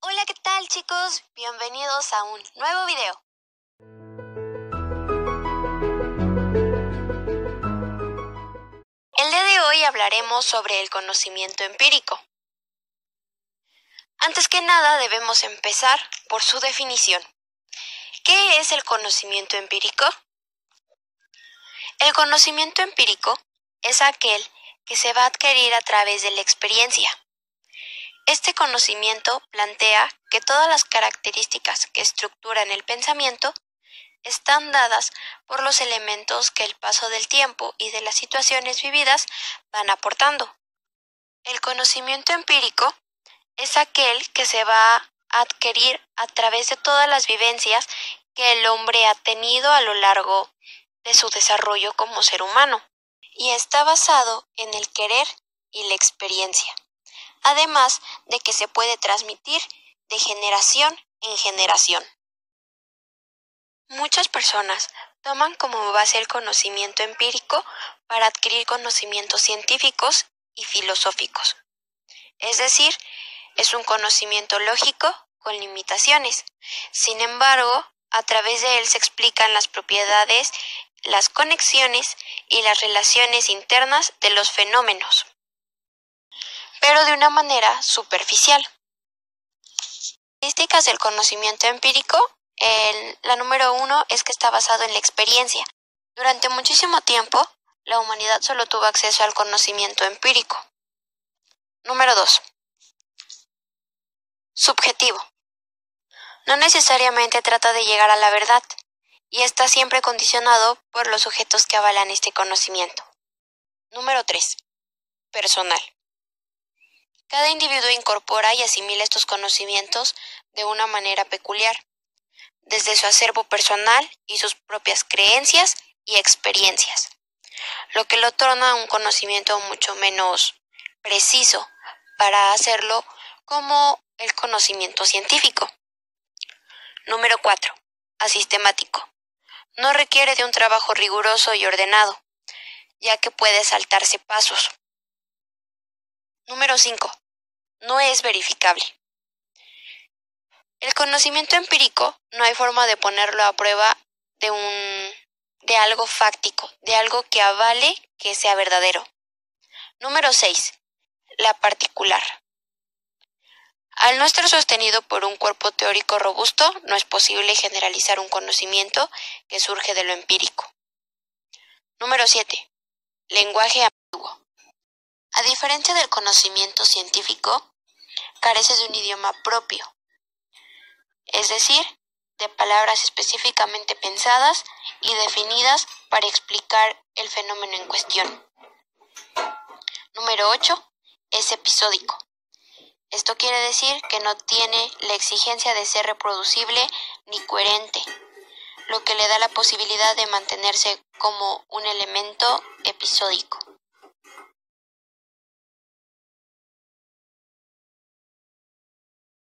Hola, ¿qué tal chicos? Bienvenidos a un nuevo video. El día de hoy hablaremos sobre el conocimiento empírico. Antes que nada debemos empezar por su definición. ¿Qué es el conocimiento empírico? El conocimiento empírico es aquel que se va a adquirir a través de la experiencia. Este conocimiento plantea que todas las características que estructuran el pensamiento están dadas por los elementos que el paso del tiempo y de las situaciones vividas van aportando. El conocimiento empírico es aquel que se va a adquirir a través de todas las vivencias que el hombre ha tenido a lo largo de su desarrollo como ser humano y está basado en el querer y la experiencia, además de que se puede transmitir de generación en generación. Muchas personas toman como base el conocimiento empírico para adquirir conocimientos científicos y filosóficos. Es decir, es un conocimiento lógico con limitaciones. Sin embargo, a través de él se explican las propiedades las conexiones y las relaciones internas de los fenómenos, pero de una manera superficial. Características del conocimiento empírico. la número uno es que está basado en la experiencia. Durante muchísimo tiempo, la humanidad solo tuvo acceso al conocimiento empírico. Número dos. Subjetivo. No necesariamente trata de llegar a la verdad, y está siempre condicionado por los sujetos que avalan este conocimiento. Número 3. Personal. Cada individuo incorpora y asimila estos conocimientos de una manera peculiar, desde su acervo personal y sus propias creencias y experiencias, lo que lo torna un conocimiento mucho menos preciso para hacerlo como el conocimiento científico. Número 4. Asistemático no requiere de un trabajo riguroso y ordenado, ya que puede saltarse pasos. Número 5. No es verificable. El conocimiento empírico no hay forma de ponerlo a prueba de un de algo fáctico, de algo que avale que sea verdadero. Número 6. La particular. Al no estar sostenido por un cuerpo teórico robusto, no es posible generalizar un conocimiento que surge de lo empírico. Número 7. Lenguaje ambiguo. A diferencia del conocimiento científico, carece de un idioma propio, es decir, de palabras específicamente pensadas y definidas para explicar el fenómeno en cuestión. Número 8. Es episódico. Esto quiere decir que no tiene la exigencia de ser reproducible ni coherente, lo que le da la posibilidad de mantenerse como un elemento episódico.